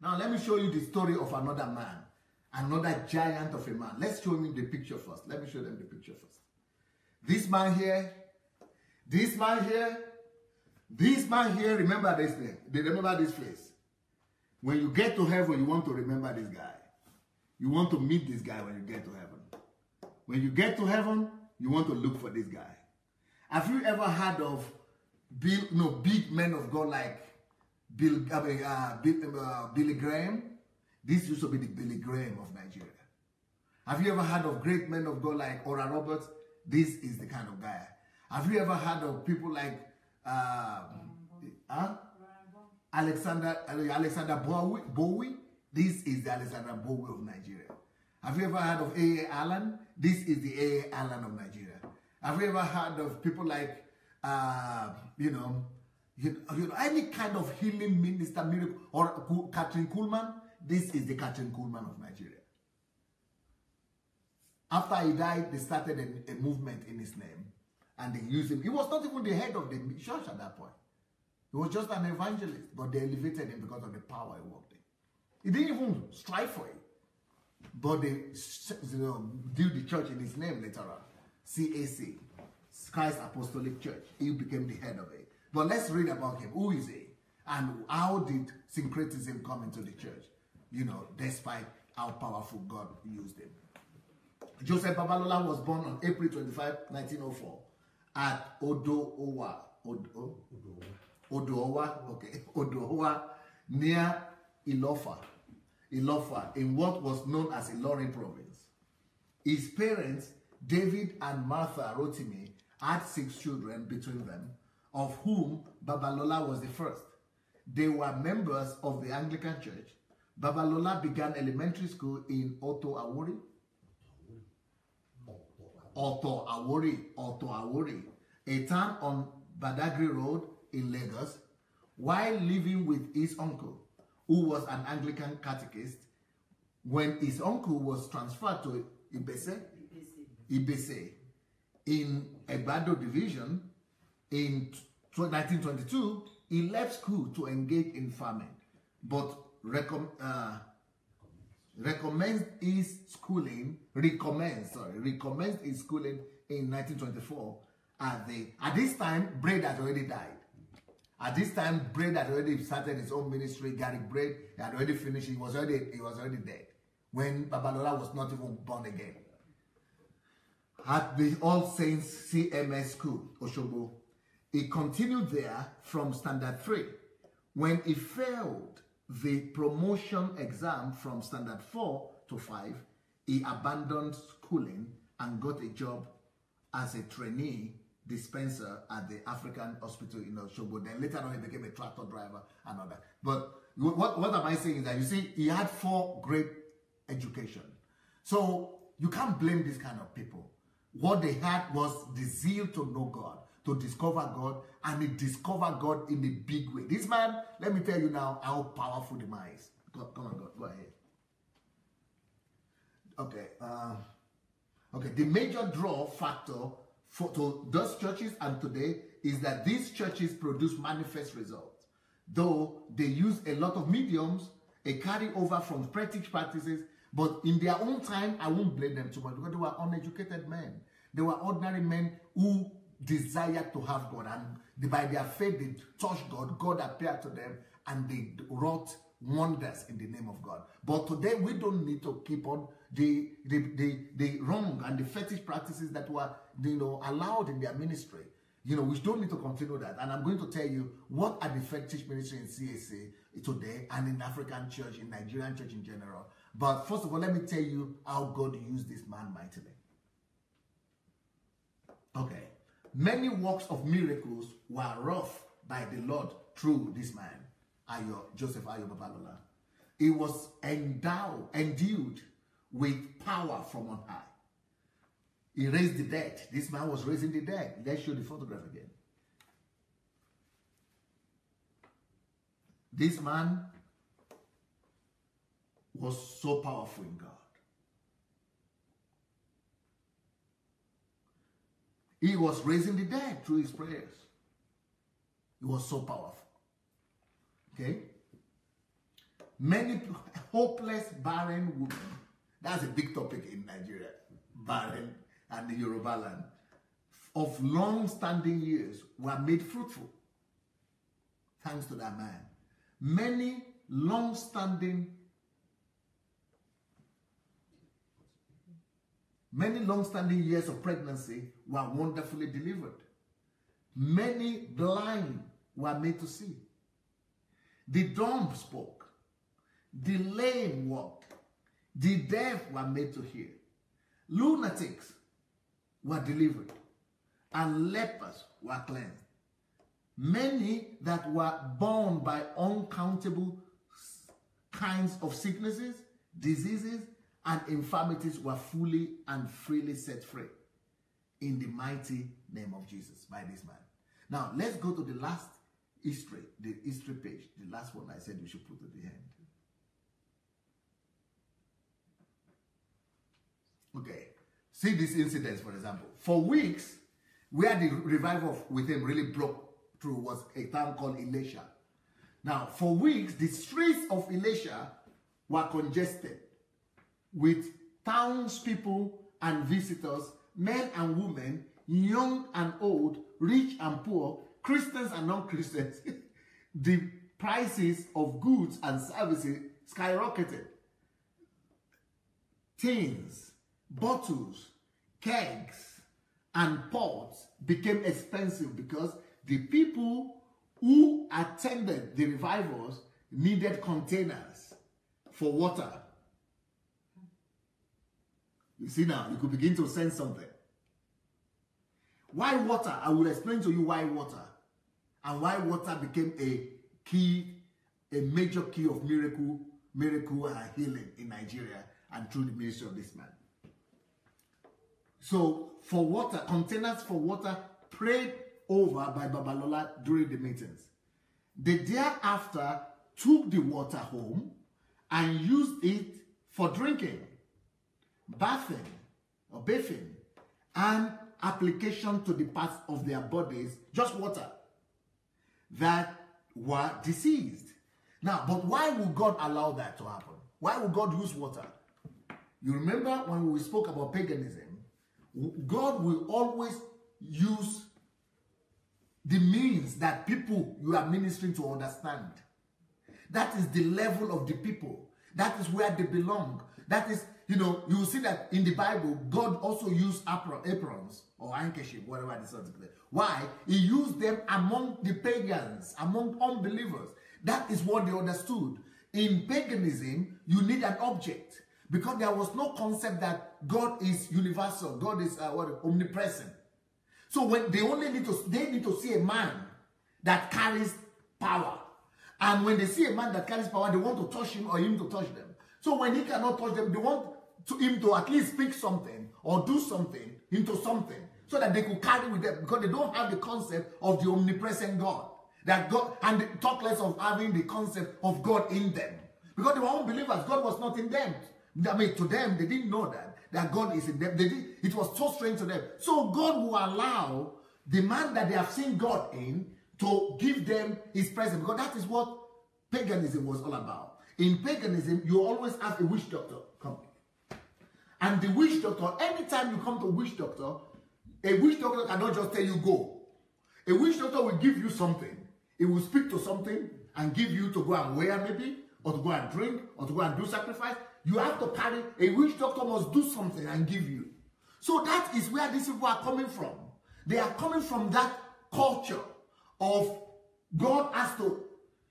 Now, let me show you the story of another man, another giant of a man. Let's show me the picture first. Let me show them the picture first. This man here, this man here, this man here, remember this name. They remember this face. When you get to heaven, you want to remember this guy. You want to meet this guy when you get to heaven. When you get to heaven, you want to look for this guy. Have you ever heard of Bill, no, big men of God like Bill, uh, uh, Bill uh, Billy Graham? This used to be the Billy Graham of Nigeria. Have you ever heard of great men of God like Oral Roberts? This is the kind of guy. Have you ever heard of people like um, huh? Alexander Alexander Dowie? Dowie? This is the Alexander Dowie of Nigeria. Have you ever heard of A.A. Allen? This is the A.A. Allen of Nigeria. Have you ever heard of people like, uh, you know, you, know, any kind of healing minister, miracle, or Kathryn Kuhlman? This is the Kathryn Kuhlman of Nigeria. After he died, they started a, a, movement in his name and they used him. He was not even the head of the church at that point. He was just an evangelist, but they elevated him because of the power he worked in. He didn't even strive for it. But they you know, do the church in his name later on. CAC, Christ Apostolic Church. He became the head of it. But let's read about him. Who is he? And how did syncretism come into the church? You know, despite how powerful God used him. Joseph Babalola was born on April 25, 1904 at Odowa. Oh? Odo, Odowa, okay, Odowa, near Ilofa, Ilofa, in what was known as Ilorin province. His parents, David and Martha Rotimi, had six children between them, of whom Babalola was the first. They were members of the Anglican Church. Babalola began elementary school in Oto Awori, Oto Awori, Oto Awori, a town on Badagry Road in Lagos, while living with his uncle, who was an Anglican catechist, when his uncle was transferred to Ibese, Ibese in Egbado Division in 1922, he left school to engage in farming, but recom uh, recommenced his schooling, recommenced, sorry, recommenced his schooling in 1924. At, the, at this time, Braide had already died. At this time, Braide had already started his own ministry. Garrick Braide had already finished. He was already, he was already dead when Babalola was not even born again. At the All Saints CMS School, Oshobo, he continued there from Standard 3. When he failed the promotion exam from standard 4 to 5, he abandoned schooling and got a job as a trainee dispenser at the African Hospital in Oshobo. Then later on, he became a tractor driver and all that. But what, what am I saying is that you see, he had four great education. So you can't blame these kind of people. What they had was the zeal to know God to discover God and he discovered God in a big way. This man, let me tell you now how powerful the man is. Come on, go, go ahead. Okay. Uh, okay. The major draw factor for to those churches and today is that these churches produce manifest results. Though they use a lot of mediums, a carryover from practice practices, but in their own time, I won't blame them too much because they were uneducated men. They were ordinary men who desired to have God. And by their faith, they touched God. God appeared to them and they wrought wonders in the name of God. But today, we don't need to keep on the, the, the, the wrong and the fetish practices that were you know, allowed in their ministry. You know, we don't need to continue that. And I'm going to tell you what are the fetish ministry in CAC today and in African church, in Nigerian church in general. But first of all, let me tell you how God used this man mightily. Okay. Many works of miracles were wrought by the Lord through this man, Ayo, Joseph Ayo Babalola. He was endowed, endued with power from on high. He raised the dead. This man was raising the dead. Let's show the photograph again. This man was so powerful in God. He was raising the dead through his prayers. He was so powerful. Okay? Many hopeless, barren women. That's a big topic in Nigeria. Barren and the Yoruba land. Of long standing years were made fruitful. Thanks to that man. Many long standing Many long-standing years of pregnancy were wonderfully delivered. Many blind were made to see. The dumb spoke. The lame walked. The deaf were made to hear. Lunatics were delivered. And lepers were cleansed. Many that were born by uncountable kinds of sicknesses, diseases, and infirmities were fully and freely set free in the mighty name of Jesus by this man. Now, let's go to the last history, the history page, the last one I said we should put at the end. Okay, see these incidents, for example. For weeks, where the revival with him really broke through was a town called Ilesha. Now, for weeks, the streets of Ilesha were congested with townspeople and visitors, men and women, young and old, rich and poor, Christians and non-Christians. the prices of goods and services skyrocketed. Tins, bottles, kegs, and pots became expensive because the people who attended the revivals needed containers for water you see now, you could begin to sense something. Why water? I will explain to you why water. And why water became a key, a major key of miracle, miracle and healing in Nigeria and through the ministry of this man. So for water, containers for water prayed over by Babalola during the meetings. They thereafter took the water home and used it for drinking bathing or bathing and application to the parts of their bodies, just water, that were diseased. Now, but why would God allow that to happen? Why would God use water? You remember when we spoke about paganism, God will always use the means that people you are ministering to understand. That is the level of the people. That is where they belong. That is you know, you will see that in the Bible, God also used aprons or handkerchief, whatever the sort Why? He used them among the pagans, among unbelievers. That is what they understood. In paganism, you need an object because there was no concept that God is universal, God is uh, what omnipresent. So when they only need to, they need to see a man that carries power, and when they see a man that carries power, they want to touch him or him to touch them. So when he cannot touch them, they want to him to at least speak something or do something into something so that they could carry with them because they don't have the concept of the omnipresent God. That God and talk less of having the concept of God in them. Because they were unbelievers, God was not in them. I mean, to them, they didn't know that, that God is in them. They did, it was so strange to them. So God will allow the man that they have seen God in to give them his presence because that is what paganism was all about. In paganism, you always have a witch doctor. And the witch doctor, anytime you come to witch doctor, a witch doctor cannot just tell you go. A witch doctor will give you something. It will speak to something and give you to go and wear maybe, or to go and drink, or to go and do sacrifice. You have to carry, a witch doctor must do something and give you. So that is where these people are coming from. They are coming from that culture of God has to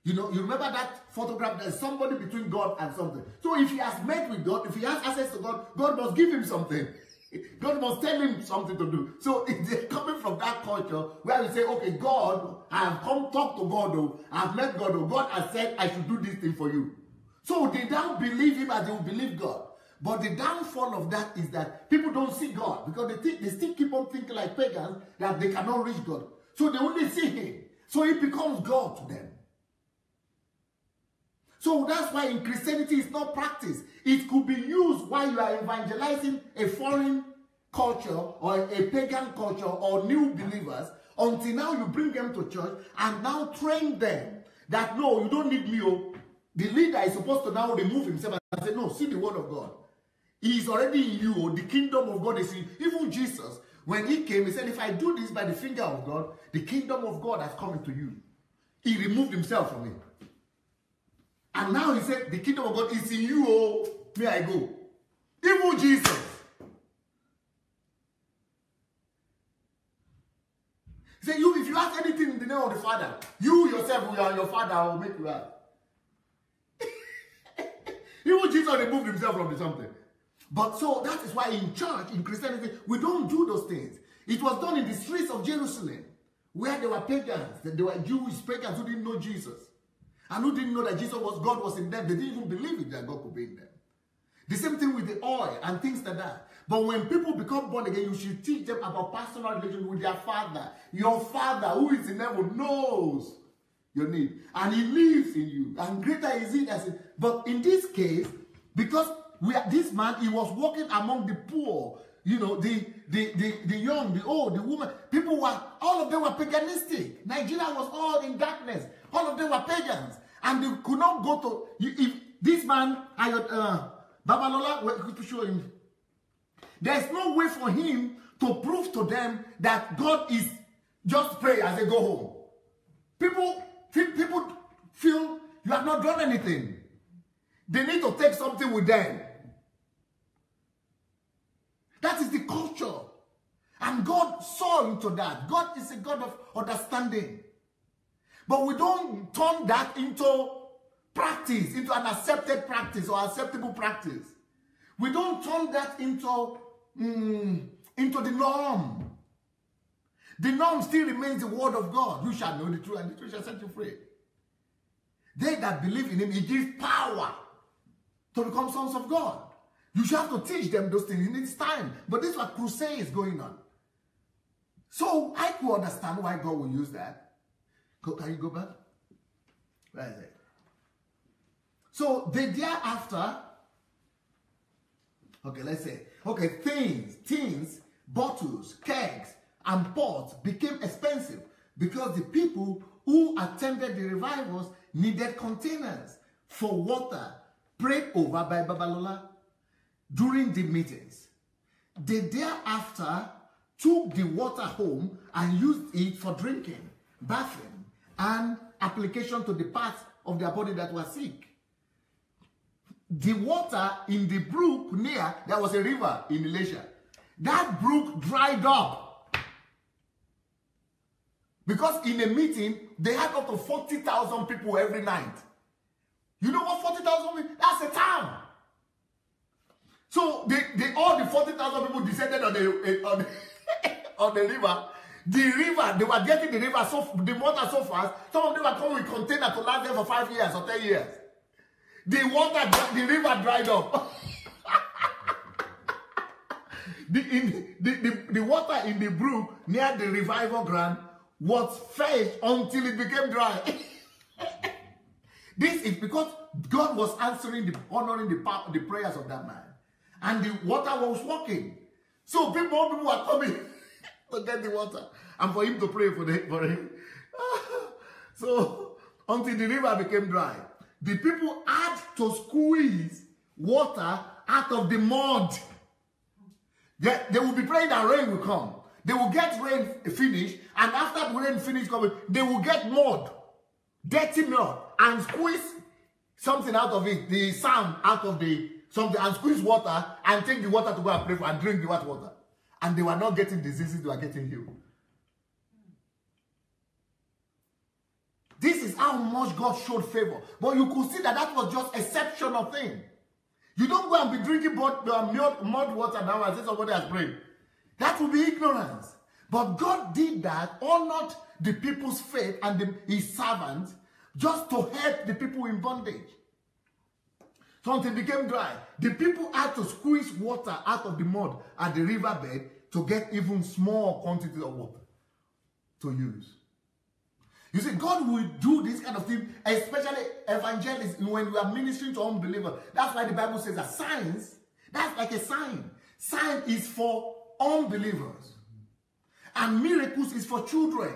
you know, you remember that photograph? There's somebody between God and something. So if he has met with God, if he has access to God, God must give him something. God must tell him something to do. So they're coming from that culture where we say, okay, God, I have come talk to God, oh, I have met God, oh, God has said I should do this thing for you. So they don't believe him as they will believe God. But the downfall of that is that people don't see God because they, think, they still keep on thinking like pagans that they cannot reach God. So they only see him. So he becomes God to them. So that's why in Christianity it's not practice. It could be used while you are evangelizing a foreign culture or a pagan culture or new believers until now you bring them to church and now train them that no, you don't need me. Oh. The leader is supposed to now remove himself and say, No, see the word of God. He is already in you. Oh. The kingdom of God is in you. Even Jesus, when he came, he said, If I do this by the finger of God, the kingdom of God has come into you. He removed himself from it. And now he said, The kingdom of God is in you. Oh, may I go. Even Jesus. He said, You, if you ask anything in the name of the Father, you yourself, you are your father, will make you ask. Even Jesus removed himself from the something. But so that is why in church, in Christianity, we don't do those things. It was done in the streets of Jerusalem, where there were pagans, there were Jewish pagans who didn't know Jesus. And who didn't know that Jesus was God was in them. They didn't even believe it that God could be in them. The same thing with the oil and things like that. But when people become born again, you should teach them about personal relation with their father. Your father who is in heaven knows your need. And he lives in you. And greater is as it. But in this case, because we are, this man, he was walking among the poor, you know, the, the, the, the young, the old, the woman. People were, all of them were paganistic. Nigeria was all in darkness. All of them were pagans. And they could not go to, if this man, uh, Babalola, could show him. There's no way for him to prove to them that God is just pray as they go home. People, people feel you have not done anything. They need to take something with them. That is the culture. And God saw into that. God is a God of understanding. But we don't turn that into practice, into an accepted practice or acceptable practice. We don't turn that into, mm, into the norm. The norm still remains the word of God. You shall know the truth, and the truth shall set you free. They that believe in him, he gives power to become sons of God. You should have to teach them those things in its time. But this is what crusade is going on. So I could understand why God will use that. Can you go back? Where is it? So the thereafter, okay, let's say, okay, things, tins, bottles, kegs, and pots became expensive because the people who attended the revivals needed containers for water prayed over by Babalola during the meetings. They thereafter took the water home and used it for drinking, bathing, and application to the parts of their body that were sick. The water in the brook near, there was a river in Elisha. That brook dried up. Because in a meeting, they had up to 40,000 people every night. You know what 40,000 means? That's a town. So they, they all the 40,000 people descended on the, on the, on the river. The river, they were getting the river so the water so fast. Some of them were coming with container to last them for five years or 10 years. The water, the river dried up. the, in, the, the, the water in the brook near the revival ground was fetched until it became dry. this is because God was answering the honoring the, the prayers of that man. And the water was working. So people, people were coming to get the water and for him to pray for, the, for him. so until the river became dry, the people had to squeeze water out of the mud. They, they will be praying that rain will come. They will get rain finished, and after the rain finish coming, they will get mud, dirty mud, and squeeze something out of it, the sand out of the something, and squeeze water and take the water to go and pray for and drink the water. And they were not getting diseases, they were getting healed. This is how much God showed favor. But you could see that that was just exceptional thing. You don't go and be drinking mud, uh, mud water now and say somebody has prayed. That would be ignorance. But God did that, honored the people's faith and the, his servants, just to help the people in bondage. Something became dry. The people had to squeeze water out of the mud at the riverbed to get even small quantities of water to use. You see, God will do this kind of thing, especially evangelists, when we are ministering to unbelievers. That's why the Bible says that signs, that's like a sign. Sign is for unbelievers. And miracles is for children.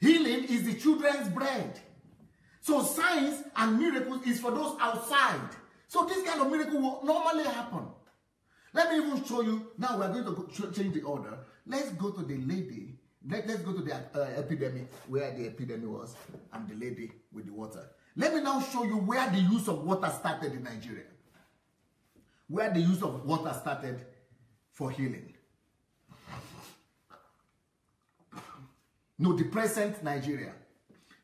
Healing is the children's bread. So signs and miracles is for those outside. So this kind of miracle will normally happen. Let me even show you. Now we're going to change the order. Let's go to the lady. Let, let's go to the uh, epidemic, where the epidemic was, and the lady with the water. Let me now show you where the use of water started in Nigeria. Where the use of water started for healing. No, the present Nigeria.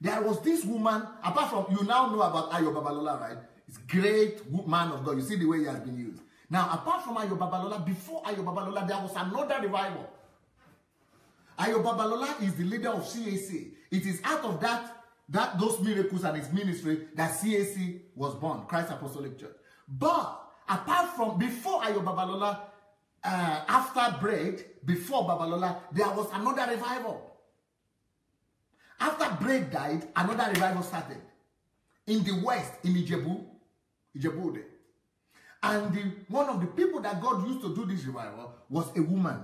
There was this woman, apart from, you now know about Ayo Babalola, right? It's great man of God. You see the way he has been used. Now, apart from Ayo Babalola, before Ayo Babalola, there was another revival. Ayo Babalola is the leader of CAC. It is out of that, that those miracles and his ministry that CAC was born, Christ Apostolic Church. But apart from before Ayo Babalola, uh, after break, before Babalola, there was another revival. After Break died, another revival started in the west, in Ijebu, Ijebu. And the, one of the people that God used to do this revival was a woman.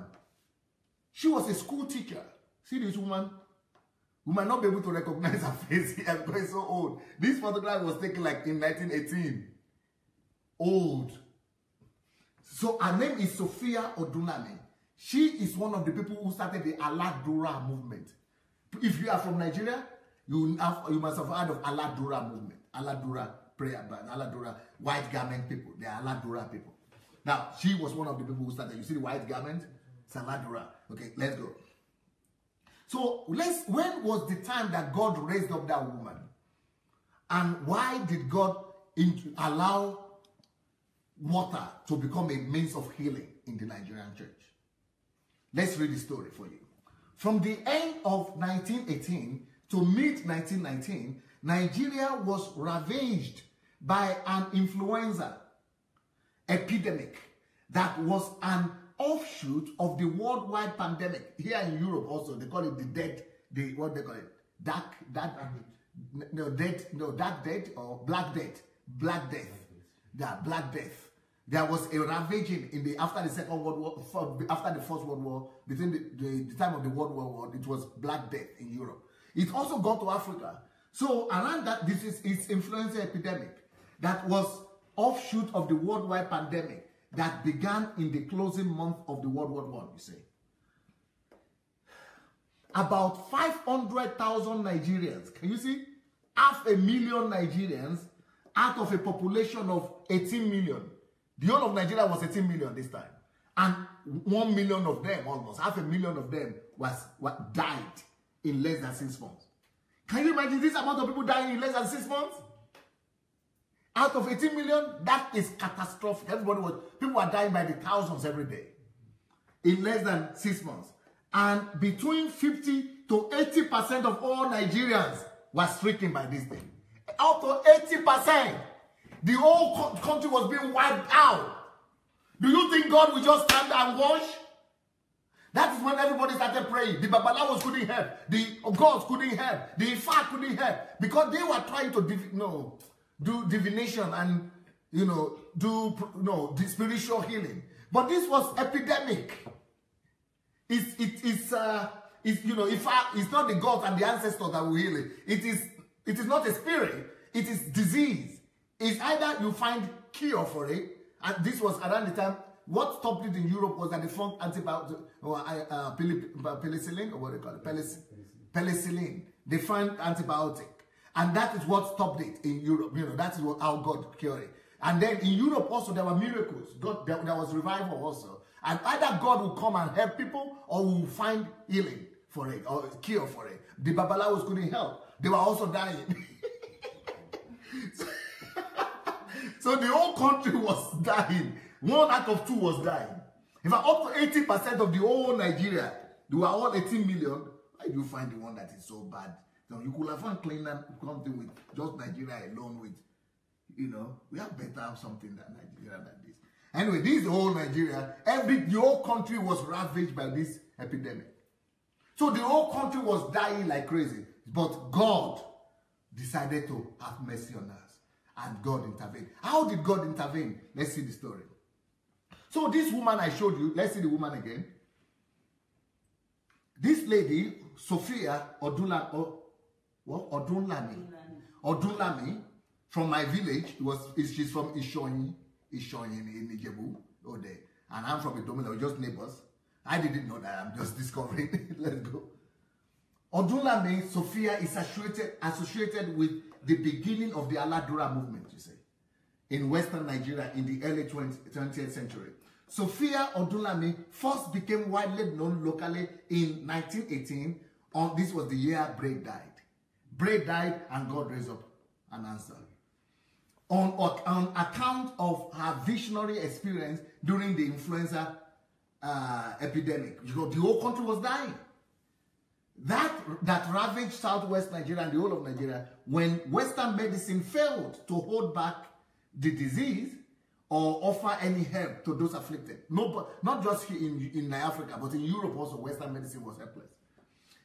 She was a school teacher. See this woman? We might not be able to recognize her face because it's so old. This photograph was taken like in 1918. Old. So her name is Sophia Odunlami. She is one of the people who started the Aladura movement. If you are from Nigeria, you have you must have heard of Aladura movement, Aladura prayer band, Aladura white garment people. They are Aladura people. Now she was one of the people who started. You see the white garment, it's Aladura. Okay, let's go. So let's. When was the time that God raised up that woman, and why did God into, allow water to become a means of healing in the Nigerian church? Let's read the story for you. From the end of 1918 to mid 1919, Nigeria was ravaged by an influenza epidemic that was an offshoot of the worldwide pandemic. Here in Europe also, they call it the dead, the what they call it? Dark, dark, no, dead, no, dark death or black death, black death. Yeah, black death there was a ravaging in the after the second world war after the first world war between the, the, the, time of the world war war it was black death in europe. It also got to africa. So around that this is its influenza epidemic that was offshoot of the worldwide pandemic that began in the closing month of the world war one you see. About 500,000 Nigerians, can you see? Half a million Nigerians out of a population of 18 million The whole of Nigeria was 18 million this time. And one million of them, almost half a million of them, was what died in less than six months. Can you imagine this amount of people dying in less than six months? Out of 18 million, that is catastrophic. Everybody was, people were dying by the thousands every day in less than six months. And between 50 to 80% of all Nigerians were stricken by this thing. Up to 80%. The whole country was being wiped out. Do you think God will just stand and watch? That is when everybody started praying. The Babalawos couldn't help. The gods couldn't help. The Ifa couldn't help. Because they were trying to div no, do divination and, you know, do no, the spiritual healing. But this was epidemic. It's, it, it's, uh, it's, you know, Ifa, it's not the gods and the ancestors that will heal it. It is, it is not a spirit. It is disease. It's either you find cure for it, and this was around the time, what stopped it in Europe was that they found antibiotic, or uh, uh penicillin, or what they call it, penicillin. They found antibiotic. And that is what stopped it in Europe. You know, that is what how God cured it. And then in Europe also there were miracles. God, there, there was revival also. And either God will come and help people or will find healing for it or cure for it. The Babalawos couldn't help. They were also dying. So the whole country was dying. One out of two was dying. In fact, up to 80% of the whole Nigeria, they were all 18 million. Why do you find the one that is so bad? So you could have found cleaner something with just Nigeria alone with, you know, we have better something than Nigeria than this. Anyway, this whole Nigeria. Every the whole country was ravaged by this epidemic. So the whole country was dying like crazy. But God decided to have mercy on us and God intervened. How did God intervene? Let's see the story. So this woman I showed you, let's see the woman again. This lady, Sophia Odula, or, what? Odunlani. Odunlami from my village. It was she's from Ishoni, Ishoni in Ijebu, and I'm from Idomina. We're just neighbors. I didn't know that. I'm just discovering. Let's go. Odunlami Sophia is associated, associated with the beginning of the Aladura movement, you see, in Western Nigeria in the early 20, 20th century. Sophia Odunlami first became widely known locally in 1918. On this was the year Bray died. Bray died and God raised up an answer. On, on account of her visionary experience during the influenza uh, epidemic, you know, the whole country was dying. That, that ravaged southwest Nigeria and the whole of Nigeria when Western medicine failed to hold back the disease or offer any help to those afflicted. No, not just in, in Africa, but in Europe also, Western medicine was helpless.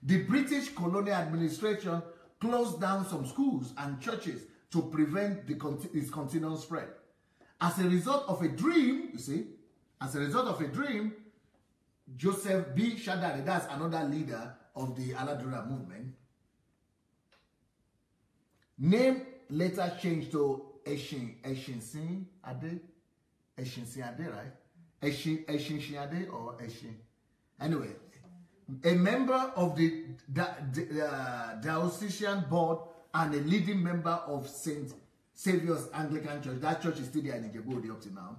The British colonial administration closed down some schools and churches to prevent the, its continual spread. As a result of a dream, you see, as a result of a dream, Joseph B. Shadari, that's another leader of the Aladura movement, name later changed to Eshin Eshinsin Ade. Eshinsin Ade, right? Eshin Eshinsin Ade or Eshin. Anyway, a member of the, uh, diocesan board and a leading member of St. Saviour's Anglican Church, that church is still there in Ijebu up to now,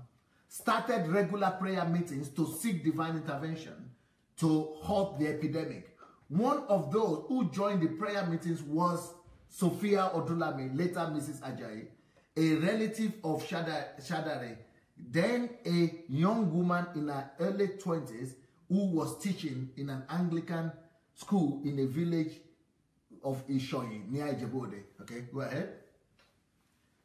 started regular prayer meetings to seek divine intervention to halt the epidemic. One of those who joined the prayer meetings was Sophia Odulami, later Mrs. Ajayi, a relative of Shadare, then a young woman in her early 20s who was teaching in an Anglican school in a village of Ishoyi near Ijebode. Okay, go ahead.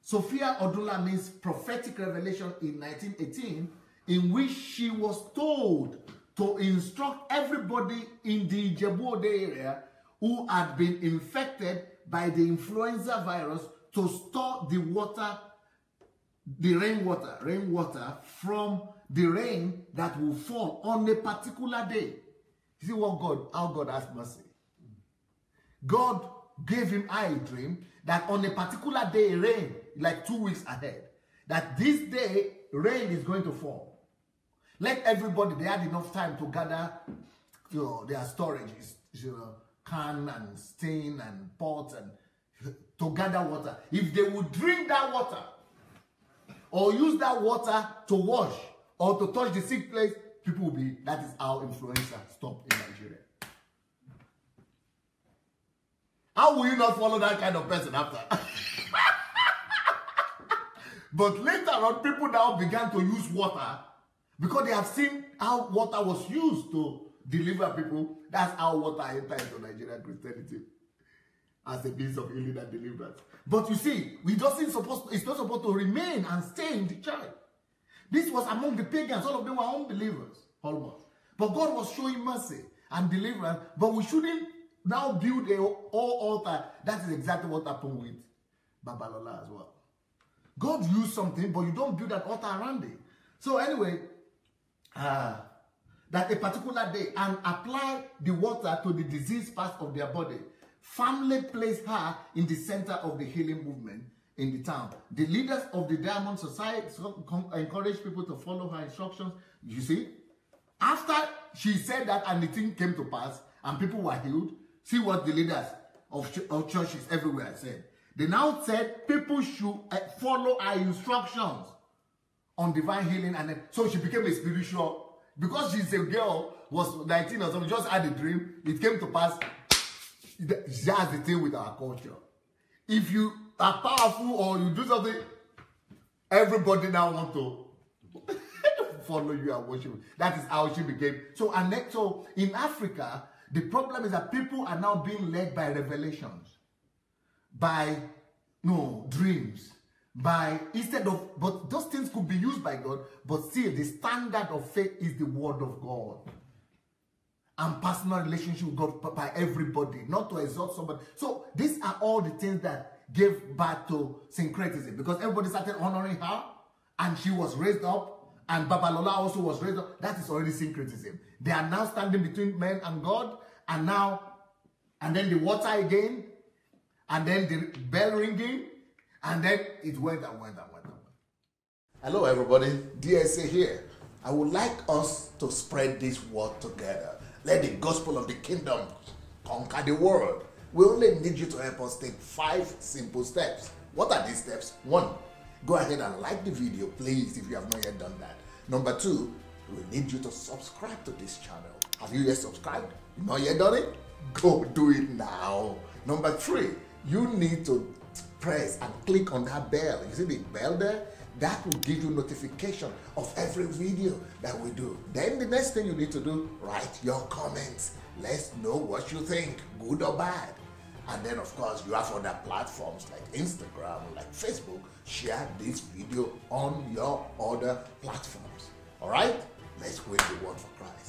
Sophia Odula means prophetic revelation in 1918 in which she was told to instruct everybody in the Ijebode area who had been infected by the influenza virus to store the water, the rainwater, rainwater from the rain that will fall on a particular day. You see what God, how God has mercy. God gave him a dream that on a particular day, rain, like two weeks ahead, that this day, rain is going to fall. Let everybody, they had enough time to gather you know, their storages, you know, can and stain and pot and to gather water. If they would drink that water or use that water to wash, or to touch the sick place, people will be, that is how influenza stop in Nigeria. How will you not follow that kind of person after? but later on, people now began to use water because they have seen how water was used to deliver people. That's how water entered into Nigerian Christianity as a means of healing and deliverance. But you see, we doesn't supposed it's not supposed to remain and stay in the church. This was among the pagans. All of them were unbelievers, almost. But God was showing mercy and deliverance. But we shouldn't now build a whole altar. That is exactly what happened with Babalola as well. God used something, but you don't build an altar around it. So anyway, uh, that a particular day and apply the water to the diseased part of their body. Family placed her in the center of the healing movement in the town. The leaders of the Diamond Society encouraged people to follow her instructions. You see, after she said that and the thing came to pass and people were healed, see what the leaders of, ch of churches everywhere said. They now said people should uh, follow her instructions on divine healing. And so she became a spiritual, because she's a girl, was 19 or something, just had a dream. It came to pass. Has the thing with our culture. If you are powerful or you do something, everybody now want to follow you and worship. That is how she became. So, and then, so in Africa, the problem is that people are now being led by revelations, by no dreams, by instead of but those things could be used by God, but still the standard of faith is the word of God. And personal relationship with God by everybody, not to exalt somebody. So these are all the things that gave birth to syncretism because everybody started honoring her and she was raised up and Babalola also was raised up. That is already syncretism. They are now standing between men and God and now, and then the water again. and then the bell ringing, and then it went and went and went and went. Hello, everybody. DSA here. I would like us to spread this word together. Let the gospel of the kingdom conquer the world. We only need you to help us take five simple steps. What are these steps? One, go ahead and like the video, please, if you have not yet done that. Number two, we need you to subscribe to this channel. Have you yet subscribed? Not yet done it? Go do it now. Number three, you need to press and click on that bell. You see the bell there? That will give you notification of every video that we do. Then the next thing you need to do, write your comments. Let's know what you think, good or bad. And then, of course, you have other platforms like Instagram, like Facebook. Share this video on your other platforms. All right? Let's win the world for Christ.